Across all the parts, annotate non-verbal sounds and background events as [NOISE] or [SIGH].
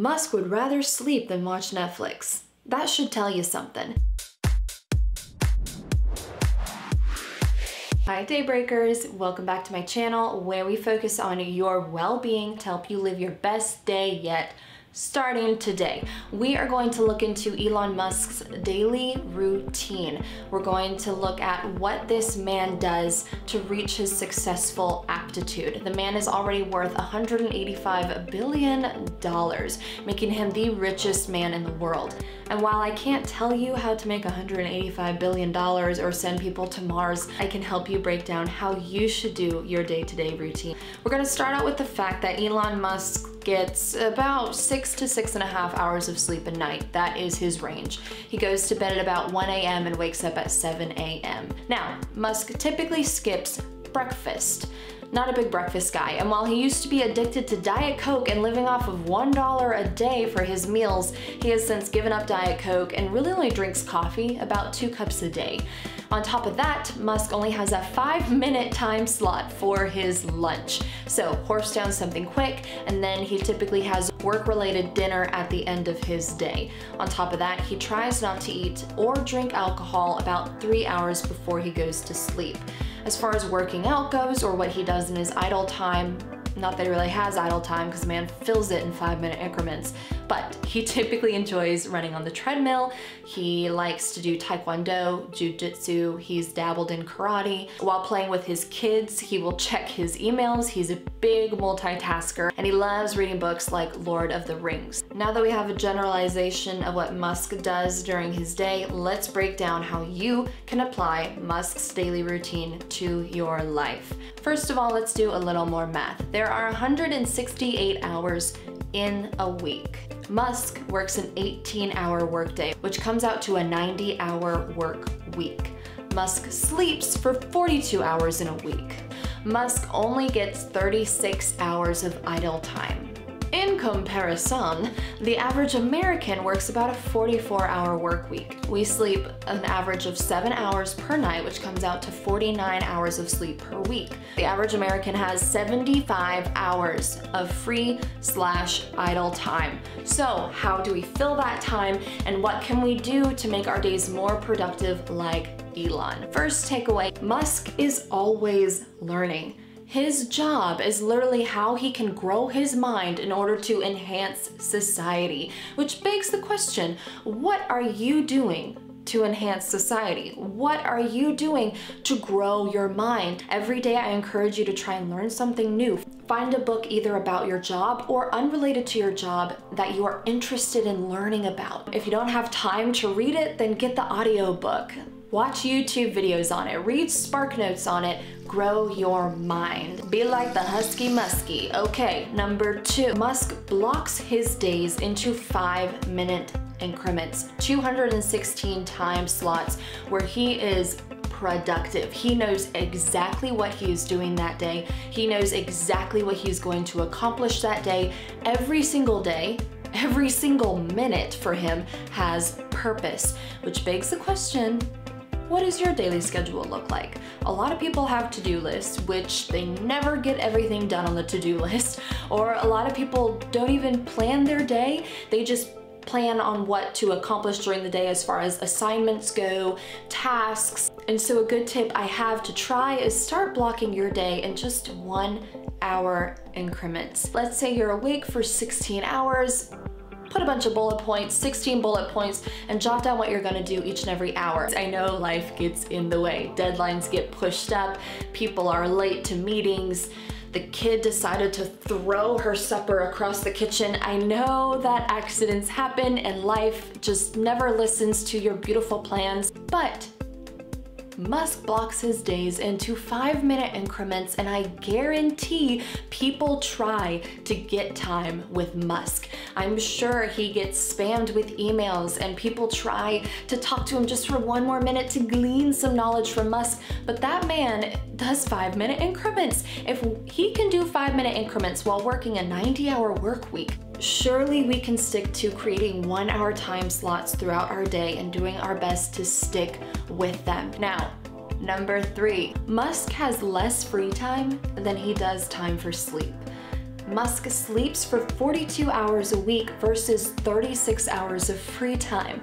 Musk would rather sleep than watch Netflix. That should tell you something. Hi Daybreakers, welcome back to my channel where we focus on your well-being to help you live your best day yet starting today. We are going to look into Elon Musk's daily routine. We're going to look at what this man does to reach his successful aptitude. The man is already worth $185 billion, making him the richest man in the world. And while I can't tell you how to make $185 billion or send people to Mars, I can help you break down how you should do your day-to-day -day routine. We're gonna start out with the fact that Elon Musk gets about six to six and a half hours of sleep a night. That is his range. He goes to bed at about 1 a.m. and wakes up at 7 a.m. Now, Musk typically skips breakfast not a big breakfast guy, and while he used to be addicted to Diet Coke and living off of $1 a day for his meals, he has since given up Diet Coke and really only drinks coffee, about two cups a day. On top of that, Musk only has a five minute time slot for his lunch. So horse down something quick, and then he typically has work-related dinner at the end of his day. On top of that, he tries not to eat or drink alcohol about three hours before he goes to sleep. As far as working out goes, or what he does in his idle time, not that he really has idle time because man fills it in five minute increments, but he typically enjoys running on the treadmill. He likes to do taekwondo, jujitsu, he's dabbled in karate. While playing with his kids, he will check his emails. He's a big multitasker and he loves reading books like Lord of the Rings. Now that we have a generalization of what Musk does during his day, let's break down how you can apply Musk's daily routine to your life. First of all, let's do a little more math. There are 168 hours in a week. Musk works an 18 hour workday, which comes out to a 90 hour work week. Musk sleeps for 42 hours in a week. Musk only gets 36 hours of idle time. In comparison, the average American works about a 44 hour work week. We sleep an average of 7 hours per night, which comes out to 49 hours of sleep per week. The average American has 75 hours of free slash idle time. So how do we fill that time and what can we do to make our days more productive like Elon? First takeaway, Musk is always learning. His job is literally how he can grow his mind in order to enhance society, which begs the question, what are you doing to enhance society? What are you doing to grow your mind? Every day I encourage you to try and learn something new. Find a book either about your job or unrelated to your job that you are interested in learning about. If you don't have time to read it, then get the audiobook. Watch YouTube videos on it, read Spark Notes on it, grow your mind. Be like the Husky Muskie. Okay, number two, Musk blocks his days into five minute increments, 216 time slots where he is productive. He knows exactly what he is doing that day. He knows exactly what he's going to accomplish that day. Every single day, every single minute for him has purpose, which begs the question, what does your daily schedule look like? A lot of people have to-do lists, which they never get everything done on the to-do [LAUGHS] list, or a lot of people don't even plan their day, they just plan on what to accomplish during the day as far as assignments go, tasks. And so a good tip I have to try is start blocking your day in just one hour increments. Let's say you're awake for 16 hours, put a bunch of bullet points, 16 bullet points, and jot down what you're gonna do each and every hour. I know life gets in the way. Deadlines get pushed up, people are late to meetings, the kid decided to throw her supper across the kitchen. I know that accidents happen and life just never listens to your beautiful plans, but Musk blocks his days into five minute increments and I guarantee people try to get time with Musk. I'm sure he gets spammed with emails and people try to talk to him just for one more minute to glean some knowledge from Musk, but that man does five minute increments. If he can do five minute increments while working a 90 hour work week, surely we can stick to creating one hour time slots throughout our day and doing our best to stick with them. Now, number three, Musk has less free time than he does time for sleep. Musk sleeps for 42 hours a week versus 36 hours of free time.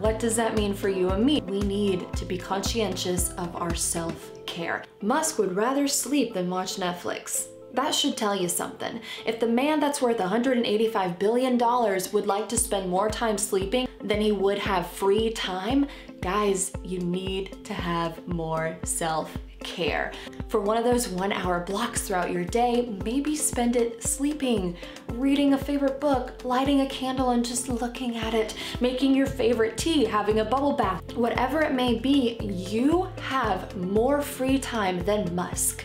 What does that mean for you and me? We need to be conscientious of our self-care. Musk would rather sleep than watch Netflix. That should tell you something. If the man that's worth $185 billion would like to spend more time sleeping than he would have free time, guys, you need to have more self care. For one of those one hour blocks throughout your day, maybe spend it sleeping, reading a favorite book, lighting a candle and just looking at it, making your favorite tea, having a bubble bath. Whatever it may be, you have more free time than Musk.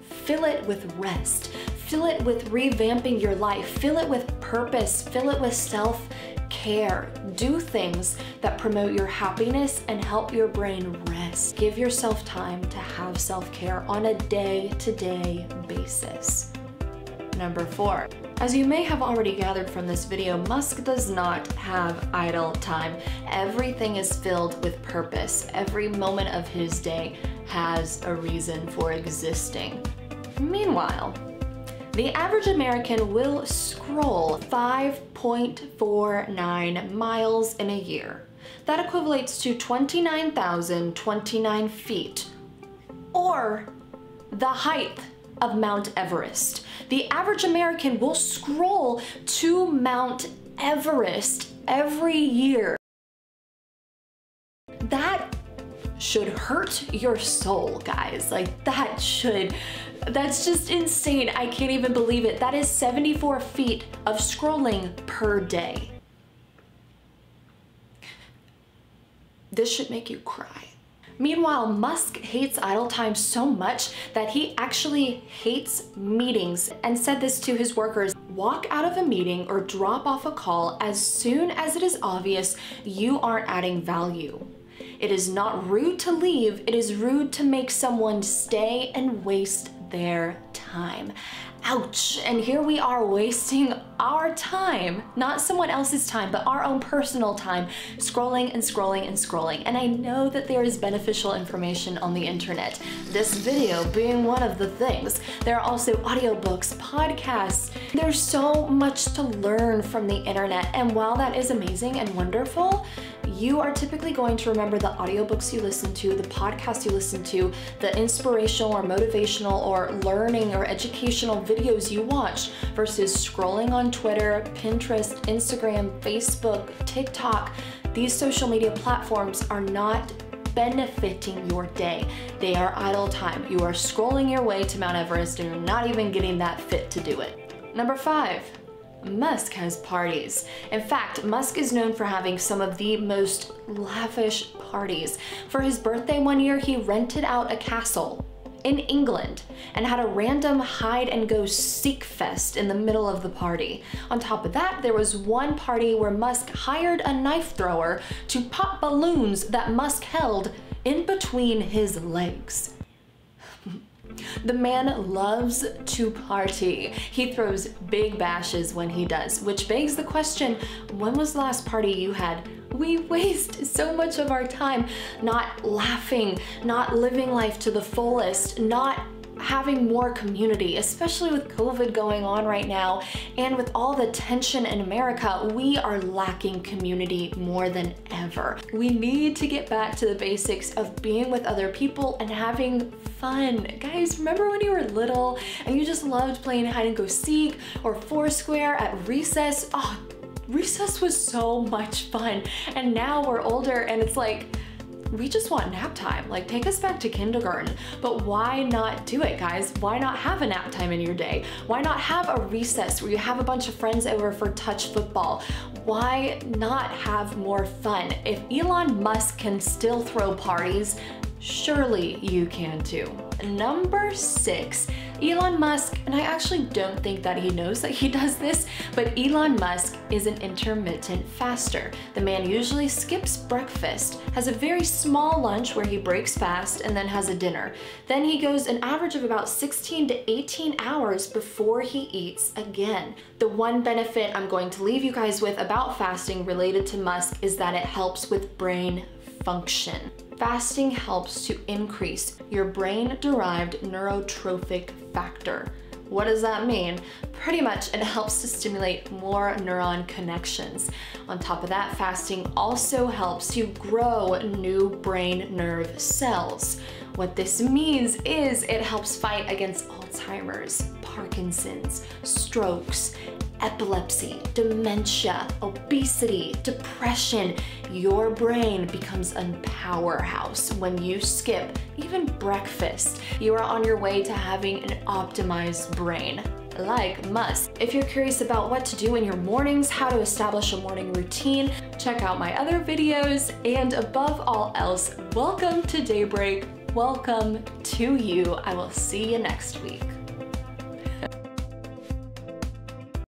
Fill it with rest. Fill it with revamping your life. Fill it with purpose. Fill it with self care. Do things that promote your happiness and help your brain rest. Give yourself time to have self care on a day to day basis. Number four, as you may have already gathered from this video, Musk does not have idle time. Everything is filled with purpose. Every moment of his day has a reason for existing. Meanwhile, the average American will scroll 5.49 miles in a year. That equates to 29,029 feet, or the height of Mount Everest. The average American will scroll to Mount Everest every year. Should hurt your soul, guys. Like, that should that's just insane. I can't even believe it. That is 74 feet of scrolling per day. This should make you cry. Meanwhile, Musk hates idle time so much that he actually hates meetings and said this to his workers. Walk out of a meeting or drop off a call as soon as it is obvious you aren't adding value. It is not rude to leave, it is rude to make someone stay and waste their time. Ouch. And here we are wasting our time, not someone else's time, but our own personal time, scrolling and scrolling and scrolling. And I know that there is beneficial information on the internet, this video being one of the things. There are also audiobooks, podcasts. There's so much to learn from the internet. And while that is amazing and wonderful, you are typically going to remember the audiobooks you listen to, the podcasts you listen to, the inspirational or motivational or learning or educational videos you watch versus scrolling on Twitter, Pinterest, Instagram, Facebook, TikTok. These social media platforms are not benefiting your day. They are idle time. You are scrolling your way to Mount Everest and you're not even getting that fit to do it. Number five, Musk has parties. In fact, Musk is known for having some of the most lavish parties. For his birthday one year, he rented out a castle in England and had a random hide and go seek fest in the middle of the party. On top of that, there was one party where Musk hired a knife thrower to pop balloons that Musk held in between his legs. The man loves to party. He throws big bashes when he does, which begs the question, when was the last party you had? We waste so much of our time not laughing, not living life to the fullest, not having more community, especially with COVID going on right now and with all the tension in America, we are lacking community more than ever. We need to get back to the basics of being with other people and having fun. Guys, remember when you were little and you just loved playing hide and go seek or foursquare at recess? Oh, recess was so much fun. And now we're older and it's like, we just want nap time. Like take us back to kindergarten. But why not do it, guys? Why not have a nap time in your day? Why not have a recess where you have a bunch of friends over for touch football? Why not have more fun? If Elon Musk can still throw parties, surely you can too. Number six, Elon Musk, and I actually don't think that he knows that he [LAUGHS] does this, but Elon Musk is an intermittent faster. The man usually skips breakfast, has a very small lunch where he breaks fast, and then has a dinner. Then he goes an average of about 16 to 18 hours before he eats again. The one benefit I'm going to leave you guys with about fasting related to Musk is that it helps with brain function. Fasting helps to increase your brain-derived neurotrophic factor, What does that mean? Pretty much it helps to stimulate more neuron connections. On top of that, fasting also helps you grow new brain nerve cells. What this means is it helps fight against Alzheimer's, Parkinson's, strokes, epilepsy, dementia, obesity, depression. Your brain becomes a powerhouse when you skip even breakfast. You are on your way to having an optimized brain like Musk. If you're curious about what to do in your mornings, how to establish a morning routine, check out my other videos, and above all else, welcome to Daybreak. Welcome to you. I will see you next week.